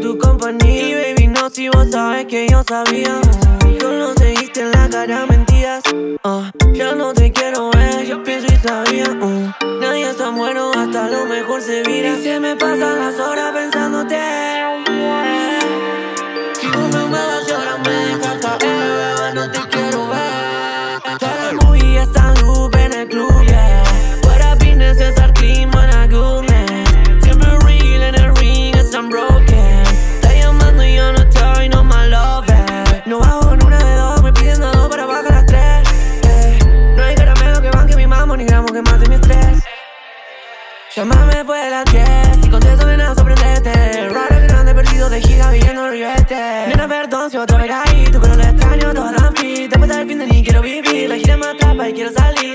tu compañía. Y baby, no, si vos sabes que yo sabía. Solo seguiste en la cara mentiras. Uh, ah, ya no te quiero ver, yo pienso y sabía. Uh, nadie es tan hasta lo mejor se vira. Y se me pasan las horas pensándote. Llámame después de las 10 Si contesto nena sorprendete. Raro que grande perdido de gira viviendo el ribete Nena perdón si otra vez caí. Tu color lo extraño, todo tan fit Después del fin de ni quiero vivir. La gira me atrapa y quiero salir.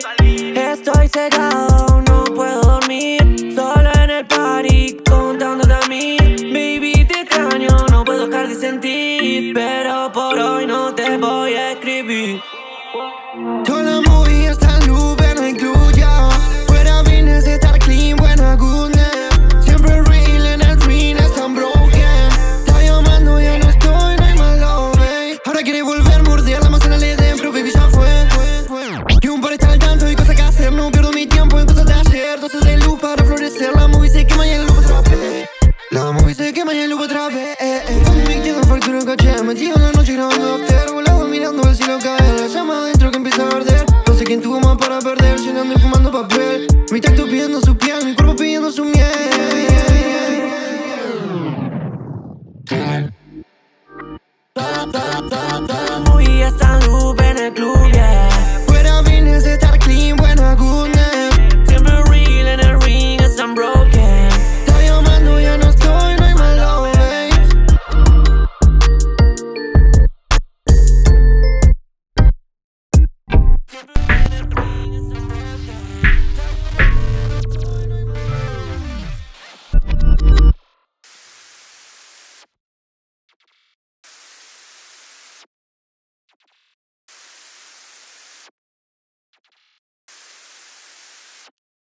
Estoy cegado, no puedo dormir. Solo en el party contándote a mí. Baby te extraño, no puedo dejar de sentir. Pero por hoy no te voy a escribir. Toda fermo, ordea la manzana le dentro, baby ya fue Y un par estar al tanto y cosas que hacer, no pierdo mi tiempo en cosas de ayer. Dosis de luz para florecer, la movie se quema y el loop otra vez. La movie se quema y el loop otra vez. Cuando me quedo factura caché, metido en la noche grabando after Volado mirando el cielo caer, la llama adentro que empieza a arder No sé quién tuvo más para perder, llenando y fumando